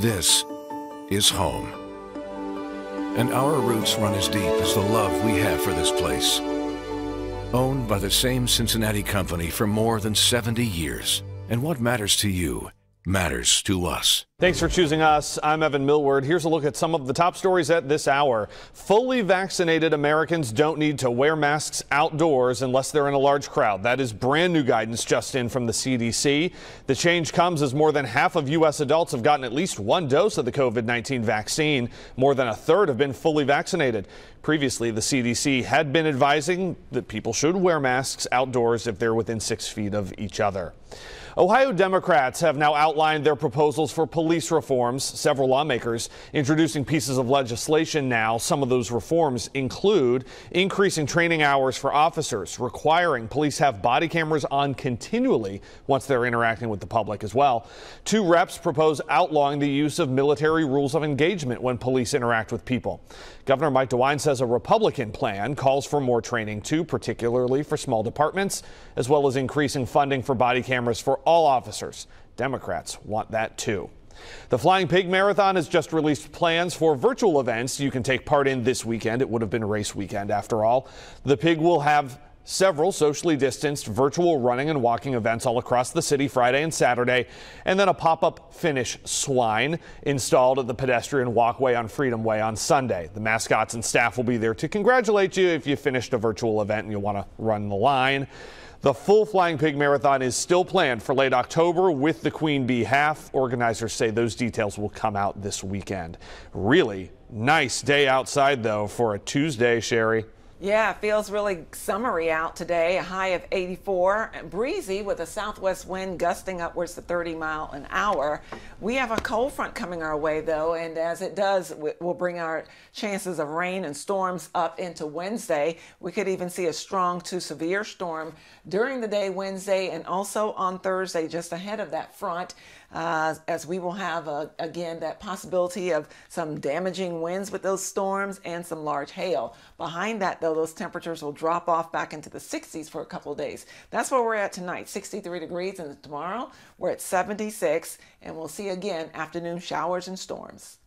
This is home. And our roots run as deep as the love we have for this place. Owned by the same Cincinnati company for more than 70 years. And what matters to you matters to us. Thanks for choosing us. I'm Evan Millward. Here's a look at some of the top stories at this hour. Fully vaccinated Americans don't need to wear masks outdoors unless they're in a large crowd. That is brand new guidance just in from the CDC. The change comes as more than half of U.S. adults have gotten at least one dose of the COVID 19 vaccine. More than a third have been fully vaccinated. Previously, the CDC had been advising that people should wear masks outdoors if they're within six feet of each other. Ohio Democrats have now outlined their proposals for police reforms. Several lawmakers introducing pieces of legislation now. Some of those reforms include increasing training hours for officers, requiring police have body cameras on continually once they're interacting with the public as well. Two reps propose outlawing the use of military rules of engagement when police interact with people. Governor Mike DeWine says a Republican plan calls for more training too, particularly for small departments, as well as increasing funding for body cameras for all officers. Democrats want that too. The Flying Pig Marathon has just released plans for virtual events you can take part in this weekend. It would have been race weekend after all. The pig will have several socially distanced virtual running and walking events all across the city Friday and Saturday, and then a pop-up finish swine installed at the pedestrian walkway on Freedom Way on Sunday. The mascots and staff will be there to congratulate you if you finished a virtual event and you want to run the line. The full Flying Pig Marathon is still planned for late October with the Queen Bee half. Organizers say those details will come out this weekend. Really nice day outside, though, for a Tuesday, Sherry. Yeah, it feels really summery out today. A high of 84, breezy with a southwest wind gusting upwards to 30 mile an hour. We have a cold front coming our way though, and as it does, we'll bring our chances of rain and storms up into Wednesday. We could even see a strong to severe storm during the day Wednesday and also on Thursday, just ahead of that front uh, as we will have, uh, again, that possibility of some damaging winds with those storms and some large hail. Behind that, though, those temperatures will drop off back into the 60s for a couple days. That's where we're at tonight, 63 degrees, and tomorrow we're at 76, and we'll see again afternoon showers and storms.